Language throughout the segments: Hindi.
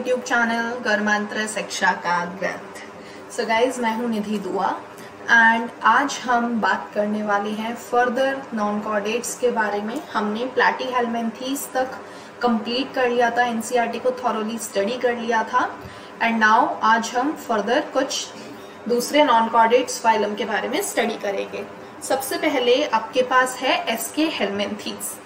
यूट्यूब चैनल गर्मांत्र शिक्षा का ग्रंथ सो गाइज़ मैं हूँ निधि दुआ एंड आज हम बात करने वाले हैं फर्दर नॉन कॉर्डेट्स के बारे में। हमने प्लेटी हेलमेंथीज तक कंप्लीट कर लिया था एनसीईआरटी को थॉरोली स्टडी कर लिया था एंड नाउ आज हम फर्दर कुछ दूसरे नॉन कॉर्डेट्स फाइलम के बारे में स्टडी करेंगे। सबसे पहले आपके पास है एसके हेलमेंथीज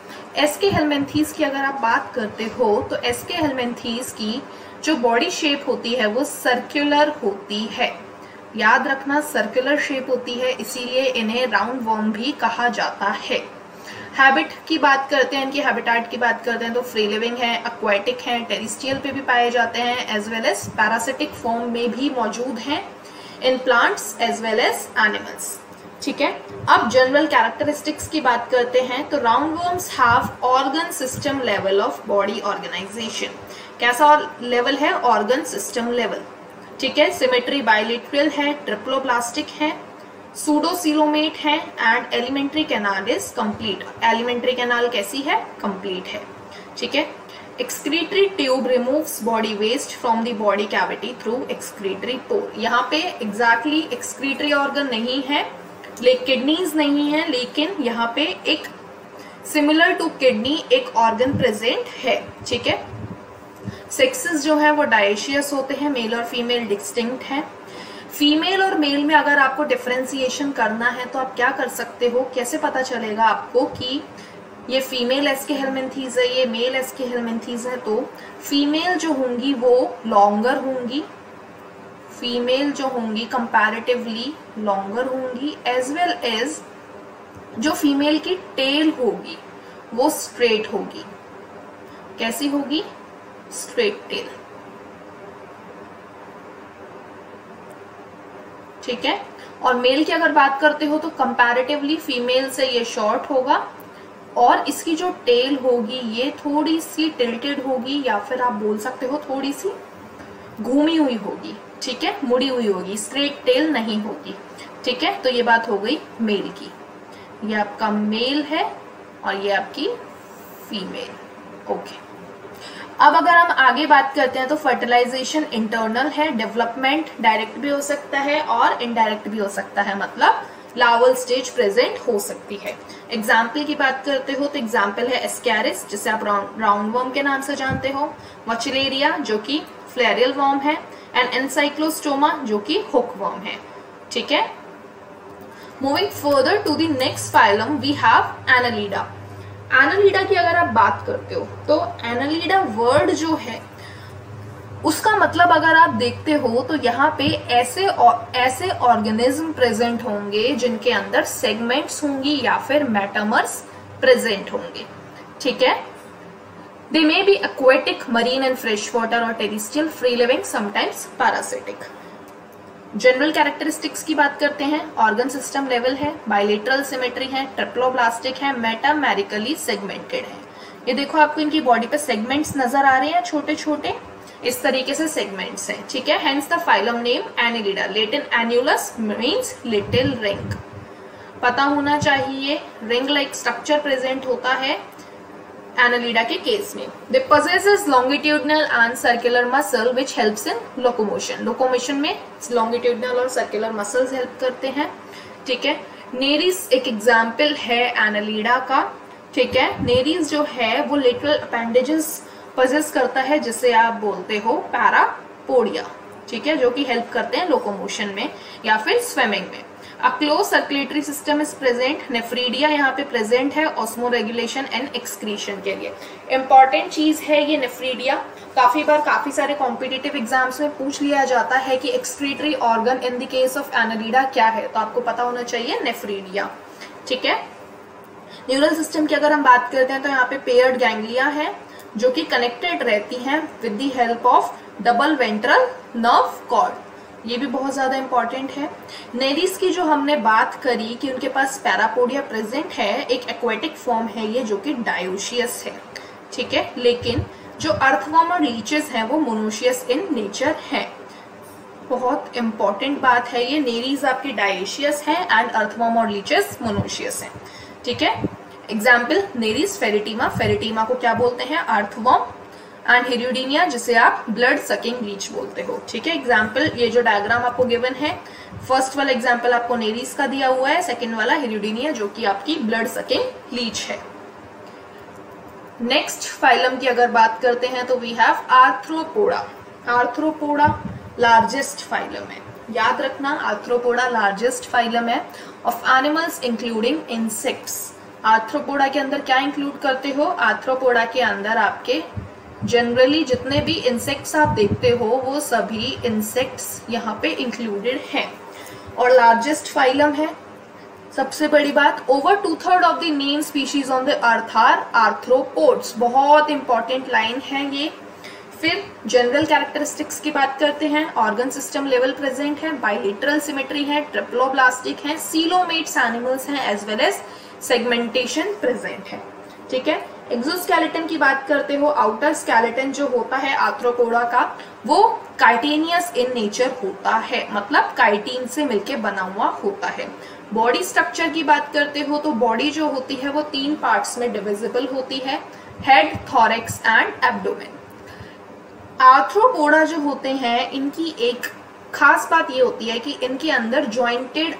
एसके हेलमेंथीज की अगर आप बात करते हो तो एस के हेलमेंथीज की जो बॉडी शेप होती है, वो सर्कुलर होती है। याद रखना सर्कुलर शेप होती है, इसीलिए इन्हें राउंड वॉर्म भी कहा जाता है। हैबिट की बात करते हैं, इनकी हैबिटाट की बात करते हैं तो फ्री लिविंग है अक्वाटिक है टेरिस्टियल पे भी पाए जाते हैं as well as parasitic form में भी मौजूद हैं in plants as well as animals ठीक है? अब जनरल कैरेक्टरिस्टिक्स की बात करते हैं तो round worms have organ system level of body organisation कैसा लेवल है? ऑर्गन सिस्टम लेवल ठीक है? सिमेट्री बायोलिट्रियल है ट्रिप्लोप्लास्टिक है सूडोसिलोमेट है and alimentary canal is complete alimentary canal कैसी है? कंप्लीट है. ठीक है? Excretory tube removes body waste from the body cavity through excretory pore यहाँ पे एग्जैक्टली एक्सक्रीटरी ऑर्गन नहीं है किडनीज नहीं है, लेकिन यहाँ पे एक सिमिलर टू किडनी एक ऑर्गन प्रेजेंट है, ठीक है? सेक्सेस जो है, वो डायशियस होते हैं मेल और फीमेल डिस्टिंक्ट है। फीमेल और मेल में अगर आपको डिफ्रेंसिएशन करना है तो आप क्या कर सकते हो? कैसे पता चलेगा आपको कि ये फीमेल एसके हेलमेंथीज है, ये मेल एसके हेलमेंथीज है? तो फीमेल जो होंगी, वो लॉन्गर होंगी। फीमेल जो होंगी कंपैरेटिवली लॉन्गर होंगी एज वेल एज जो फीमेल की टेल होगी, वो स्ट्रेट होगी। कैसी होगी? स्ट्रेट टेल ठीक है? और मेल की अगर बात करते हो तो कंपैरेटिवली फीमेल से ये शॉर्ट होगा। और इसकी जो टेल होगी, ये थोड़ी सी टिल्टेड होगी, या फिर आप बोल सकते हो थोड़ी सी घूमी हुई होगी। ठीक है? मुड़ी हुई होगी स्ट्रेट टेल नहीं होगी। ठीक है? तो ये बात हो गई मेल की। ये आपका मेल है और ये आपकी फीमेल ओके अब अगर हम आगे बात करते हैं तो फर्टिलाइजेशन इंटरनल है डेवलपमेंट डायरेक्ट भी हो सकता है और इनडायरेक्ट भी हो सकता है। मतलब लावल स्टेज प्रेजेंट हो सकती है। एग्ज़ाम्पल की बात करते हो तो एग्ज़ाम्पल है एस्कैरिस जिसे आप राउंड वर्म के नाम से जानते हो। वचिलेरिया जो कि फ्लेरियल वर्म है। एंड एनसाइक्लोस्टोमा जो कि हुक वर्म है। ठीक है? Moving further to the next phylum we have Annelida Annelida की अगर आप बात करते हो तो एनालीडा वर्ड जो है उसका मतलब अगर आप देखते हो तो यहाँ पे ऐसे और, ऐसे ऑर्गेनिज्म प्रेजेंट होंगे जिनके अंदर सेगमेंट्स होंगी या फिर मेटामर्स प्रेजेंट होंगे। ठीक है? They may be aquatic, marine and freshwater or terrestrial, free living, sometimes parasitic. General characteristics की बात करते हैं। ऑर्गन सिस्टम लेवल है बायोलेटरल सिमेट्री है ट्रिप्लोब्लास्टिक है मेटामेरिकली सेगमेंटेड है। ये देखो आपको इनकी बॉडी पे सेगमेंट्स नज़र आ रहे हैं छोटे छोटे इस तरीके से सेगमेंट्स हैं ठीक है? Hence the phylum name Annelida Latin annulus means little ring पता होना चाहिए रिंग लाइक स्ट्रक्चर प्रेजेंट होता है एनालिडा के केस में। They possess longitudinal and circular muscle which helps in locomotion locomotion में लॉन्गिट्यूडनल और सर्कुलर मसल्स हेल्प करते हैं। ठीक है? नेरिस एक एग्ज़ाम्पल है एनालिडा का। ठीक है? नेरिस जो है, वो लिटरल अपेंडेजेस पजेस करता है, जिसे आप बोलते हो पैरापोडिया ठीक है? जो कि हेल्प करते हैं लोकोमोशन में या फिर स्विमिंग में। A closed circulatory system is present nephridia यहाँ पे प्रेजेंट है ऑस्मो रेगुलेशन एंड एक्सक्रीशन के लिए. इंपॉर्टेंट चीज़ है ये नेफ्रीडिया काफ़ी बार काफ़ी सारे कॉम्पिटेटिव एग्ज़ाम्स में पूछ लिया जाता है कि excretory organ in the case of Annelida क्या है? तो आपको पता होना चाहिए नेफ्रीडिया ठीक है? न्यूरल सिस्टम की अगर हम बात करते हैं तो यहाँ पे पेयर्ड गैंग्लिया है, जो कि कनेक्टेड रहती हैं with the help of double ventral nerve cord ये भी बहुत ज़्यादा इंपॉर्टेंट है। नेरिस की जो हमने बात करी कि उनके पास पैरापोडिया प्रेजेंट है, एक एक्वेटिक फॉर्म है ये जो कि डायोशियस है। ठीक है? लेकिन जो अर्थवॉर्म और लीचेस हैं, वो मोनोशियस इन नेचर है। बहुत इंपॉर्टेंट बात है ये। नेरीज आपकी डायोशियस है एंड अर्थवॉर्म और लीचेस मोनोशियस है। ठीक है? एग्ज़ाम्पल नेरीज फेरिटीमा फेरिटीमा को क्या बोलते हैं? अर्थवॉर्म एंड हिरुडीनिया जिसे आप ब्लड सकिंग लीच बोलते हो, ठीक है? एग्ज़ाम्पल ये जो डायग्राम आपको गिवन है फ़र्स्ट वाला एग्ज़ाम्पल आपको नेरीज का दिया हुआ है सेकेंड वाला हिरुडीनिया जो कि आपकी ब्लड सकिंग लीच है। नेक्स्ट फाइलम की अगर बात करते हैं तो we have Arthropoda Arthropoda largest phylum है। याद रखना आर्थ्रोपोडा लार्जेस्ट फाइलम है। Of animals including insects Arthropoda के अंदर क्या इंक्लूड करते हो? आर्थ्रोपोडा के अंदर आपके जनरली जितने भी इंसेक्ट्स आप देखते हो, वो सभी इंसेक्ट्स यहाँ पे इंक्लूडेड हैं। और लार्जेस्ट फाइलम है। सबसे बड़ी बात over two third of the name species on the earth are arthropods बहुत इंपॉर्टेंट लाइन है ये। फिर जनरल कैरेक्टरिस्टिक्स की बात करते हैं। ऑर्गन सिस्टम लेवल प्रेजेंट है। बाइलेटरल सिमेट्री है। ट्रिप्लोब्लास्टिक है। सीलोमेट्स एनिमल्स हैं as well as segmentation present है। ठीक है? एक्सोस्केलेटन की बात करते हो आउटर स्केलेटन जो होता है आर्थ्रोपोडा का, वो काइटेनियस इन नेचर होता है। मतलब काइटीन से मिलके बना हुआ होता है। बॉडी स्ट्रक्चर की बात करते हो तो बॉडी जो होती है वो तीन पार्ट्स में डिविजिबल होती है head thorax and abdomen Arthropoda जो होते हैं, इनकी एक खास बात ये होती है कि इनके अंदर ज्वाइंटेड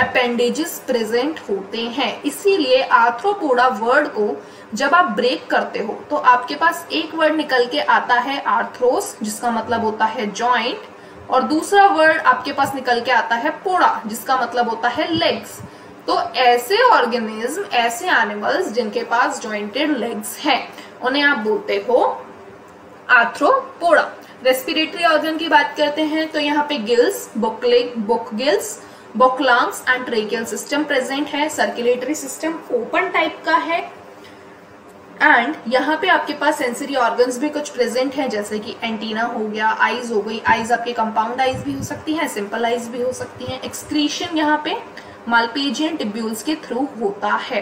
अपेंडेजेस प्रेजेंट होते हैं। इसीलिए आर्थ्रोपोडा वर्ड को जब आप ब्रेक करते हो तो आपके पास एक वर्ड निकल के आता है आर्थ्रोस जिसका मतलब होता है जॉइंट और दूसरा वर्ड आपके पास निकल के आता है पोड़ा, जिसका मतलब होता है लेग्स तो ऐसे ऑर्गेनिज्म ऐसे एनिमल्स जिनके पास जॉइंटेड लेग्स हैं, उन्हें आप बोलते हो आर्थ्रोपोडा रेस्पिरेटरी ऑर्गन की बात करते हैं तो यहाँ पे gills book leg book gills book lungs and tracheal system present है. सर्कुलेटरी सिस्टम ओपन टाइप का है. एंड यहाँ पे आपके पास सेंसरी ऑर्गन्स भी कुछ प्रेजेंट हैं, जैसे कि एंटीना हो गया आईज हो गई। आईज आपके कंपाउंड आईज भी हो सकती हैं सिंपल आईज भी हो सकती हैं। एक्सक्रीशन यहाँ पे मालपेजियन टिब्यूल्स के थ्रू होता है।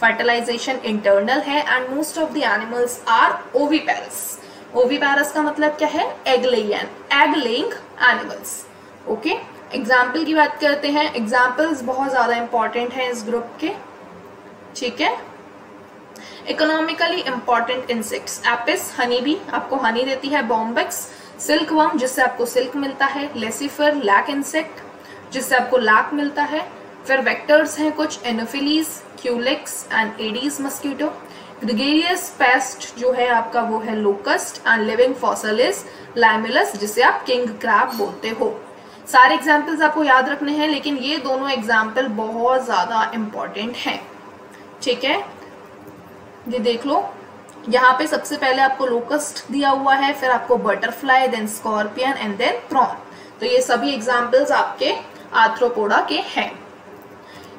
फर्टिलाइजेशन इंटरनल है and most of the animals are oviparous oviparous का मतलब क्या है? Egg laying egg laying animals okay example की बात करते हैं। एग्जाम्पल्स बहुत ज़्यादा इंपॉर्टेंट है इस ग्रुप के। ठीक है? Economically important insects Apis honey भी आपको हनी देती है। बॉम्बेक्स सिल्क वर्म जिससे आपको सिल्क मिलता है। लेसिफर लैक इंसेक्ट जिससे आपको लैक मिलता है। फिर वेक्टर्स हैं कुछ Anopheles Culex and Aedes mosquito gregarious pest जो है आपका वो है locust and living fossil is Limulus जिसे आप किंग क्रैप बोलते हो। सारे एग्जाम्पल्स आपको याद रखने हैं, लेकिन ये दोनों एग्ज़ाम्पल बहुत ज़्यादा इंपॉर्टेंट हैं। ठीक है? ये देख लो। यहाँ पे सबसे पहले आपको लोकस्ट दिया हुआ है, फिर आपको butterfly then scorpion and then prawn तो ये सभी एग्जाम्पल्स आपके आर्थ्रोपोडा के हैं।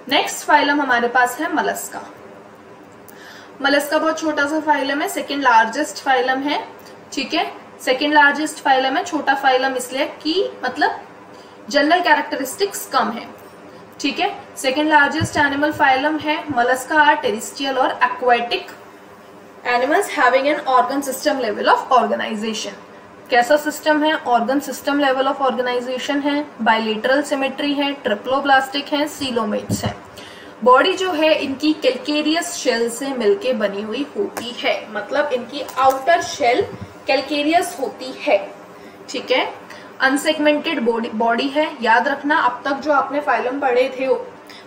नेक्स्ट फाइलम हमारे पास है मलस्का मलस्का बहुत छोटा सा फाइलम है सेकेंड लार्जेस्ट फाइलम है, ठीक है? सेकेंड लार्जेस्ट फाइलम है, छोटा फाइलम इसलिए कि मतलब जनरल कैरेक्टरिस्टिक्स कम है। ठीक है? सेकेंड लार्जेस्ट एनिमल फाइलम है मलस्का आर टेरिस्टियल और aquatic animals having an organ system level of organisation कैसा सिस्टम है? Organ system level of organisation है बायलेटरल सिमेट्री है ट्रिप्लोब्लास्टिक है सीलोमेट्स है। बॉडी जो है, इनकी कैलकेरियस शेल से मिलके बनी हुई होती है। मतलब इनकी आउटर शेल कैलकेरियस होती है। ठीक है? अनसेगमेंटेड बॉडी बॉडी है। याद रखना, अब तक जो आपने फाइलम पढ़े थे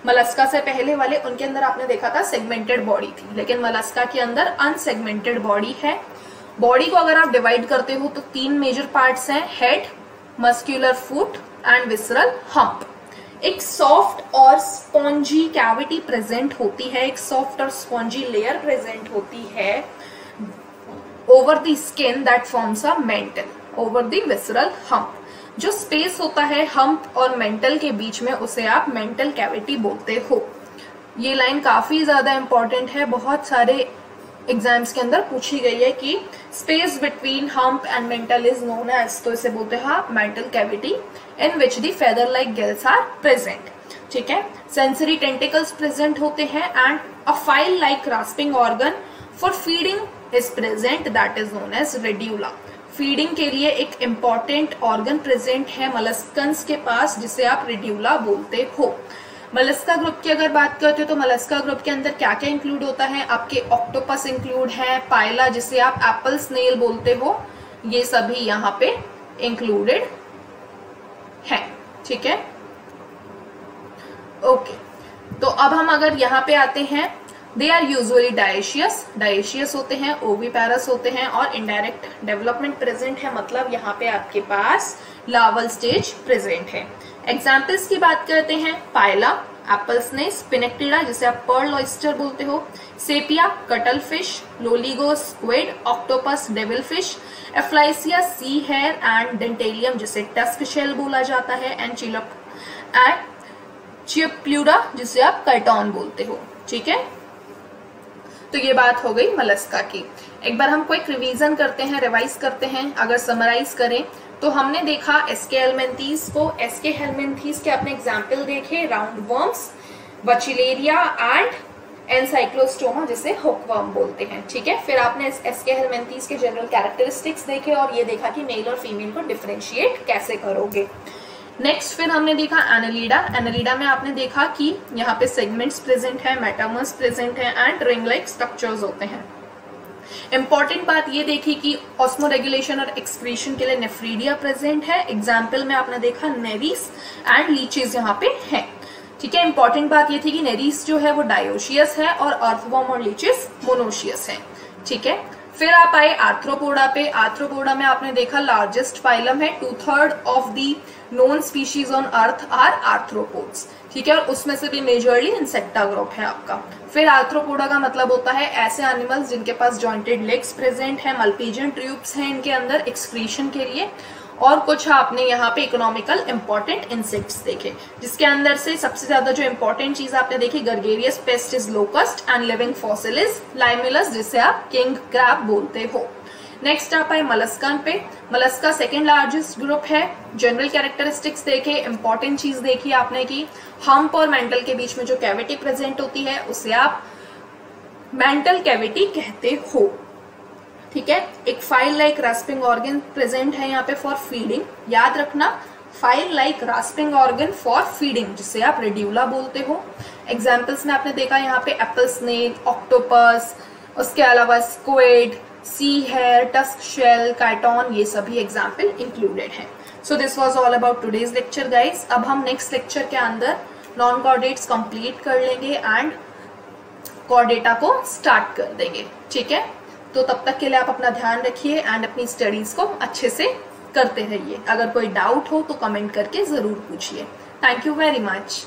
मलस्का से पहले वाले, उनके अंदर आपने देखा था सेगमेंटेड बॉडी थी। लेकिन मलस्का के अंदर अनसेगमेंटेड बॉडी है। बॉडी को अगर आप डिवाइड करते हो तो तीन मेजर पार्ट्स हैं head muscular foot and visceral hump एक सॉफ्ट और स्पॉन्जी कैविटी प्रेजेंट होती है, एक सॉफ्ट और स्पॉन्जी लेयर प्रेजेंट होती है। Over the skin that forms a mantle over the visceral hump जो स्पेस होता है हम्प और मेंटल के बीच में, उसे आप मेंटल कैविटी बोलते हो। ये लाइन काफ़ी ज़्यादा इंपॉर्टेंट है। बहुत सारे एग्ज़ाम्स के अंदर पूछी गई है कि space between hump and mantle is known as तो इसे बोलते हैं mantle cavity in which the feather like gills are present ठीक है? सेंसरी टेंटिकल्स प्रेजेंट होते हैं and a file like rasping organ for feeding is present that is known as radula feeding के लिए एक इंपॉर्टेंट ऑर्गन प्रेजेंट है मलस्कन्स के पास, जिसे आप रिड्यूला बोलते हो। मलस्का ग्रुप की अगर बात करते हो तो मलस्का ग्रुप के अंदर क्या क्या इंक्लूड होता है? आपके ऑक्टोपस इंक्लूड है, पायला, जिसे आप एप्पल स्नेल बोलते हो, ये सभी यहाँ पे इंक्लूडेड है। ठीक है? ओके तो अब हम अगर यहाँ पे आते हैं they are usually dioecious dioecious होते हैं ओवीपैरस होते हैं और इनडायरेक्ट डेवलपमेंट प्रेजेंट है मतलब यहाँ पे आपके पास लावल स्टेज प्रेजेंट है। एग्जाम्पल्स की बात करते हैं, पायला एप्पल स्नेक स्पिनेक्टिडा जिसे आप पर्ल ऑयस्टर बोलते हो Sepia cuttlefish Loligo squid octopus devil fish Aplysia sea hare and Dentalium जिसे टस्क शेल बोला जाता है एंड चिलप एंड चिप्ल्यूडा जिसे आप कर्टॉन बोलते हो। ठीक है? तो ये बात हो गई मलस्का की। एक बार हम क्विक रिवीजन करते हैं रिवाइज करते हैं, अगर समराइज करें तो हमने देखा एसके हेलमेंथीस को एसके हेलमेंथीस के अपने एग्ज़ाम्पल देखे round worms Wuchereria and Ancylostoma जिसे हुकवर्म बोलते हैं। ठीक है? फिर आपने एसके हेलमेंथीस के जनरल कैरेक्टरिस्टिक्स देखे और ये देखा कि मेल और फीमेल को डिफ्रेंशिएट कैसे करोगे। नेक्स्ट फिर हमने देखा एनालीडा एनालीडा में आपने देखा कि यहाँ पे सेगमेंट्स प्रेजेंट है मेटामर्स प्रेजेंट है एंड रिंग लाइक स्ट्रक्चर्स होते हैं. इंपॉर्टेंट बात ये देखी कि ऑस्मो रेगुलेशन और एक्सक्रीशन के लिए नेफ्रीडिया प्रेजेंट है. एग्ज़ाम्पल में आपने देखा नेरीस एंड लीचेज यहाँ पे है. ठीक है इंपॉर्टेंट बात ये थी कि नेरीस जो है वो डायोशियस है और अर्थवॉर्म और लीचेस मोनोशियस है. ठीक है? फिर आप आए आर्थ्रोपोडा पे। आर्थ्रोपोडा में आपने देखा लार्जेस्ट फाइलम है। Two third of the known species on earth are arthropods ठीक है, और उसमें से भी मेजरली इंसेक्टा ग्रुप है आपका। फिर आर्थ्रोपोडा का मतलब होता है ऐसे एनिमल्स जिनके पास जॉइंटेड लेग्स प्रेजेंट है मल्पीजन ट्रूब्स हैं इनके अंदर एक्सक्रीशन के लिए। और कुछ आपने यहाँ पे इकोनॉमिकल इंपॉर्टेंट इंसेक्ट्स देखे, जिसके अंदर से सबसे ज़्यादा जो इंपॉर्टेंट चीज़ आपने देखी gregarious pest is locust and living fossil is Limulus जिसे आप किंग क्रैब बोलते हो। नेक्स्ट आप आए मलस्कन पे। मलस्का सेकेंड लार्जेस्ट ग्रुप है। जनरल कैरेक्टरिस्टिक्स देखे इंपॉर्टेंट चीज़ देखी आपने की हम्प और मेंटल के बीच में जो कैविटी प्रेजेंट होती है, उसे आप मेंटल कैविटी कहते हो। ठीक है? एक file like rasping organ present है यहाँ पे फॉर फीडिंग याद रखना file like rasping organ for feeding जिसे आप रेड्यूला बोलते हो। एग्जाम्पल्स में आपने देखा यहाँ पे एप्पल स्नेक ऑक्टोपस उसके अलावा squid sea hare tusk shell chiton ये सभी एग्ज़ाम्पल इंक्लूडेड हैं। So this was all about today's lecture guys अब हम नेक्स्ट लेक्चर के अंदर नॉन कॉर्डेट्स कंप्लीट कर लेंगे एंड कॉर्डेटा को स्टार्ट कर देंगे। ठीक है? तो तब तक के लिए आप अपना ध्यान रखिए एंड अपनी स्टडीज़ को अच्छे से करते रहिए। अगर कोई डाउट हो तो कमेंट करके ज़रूर पूछिए। Thank you very much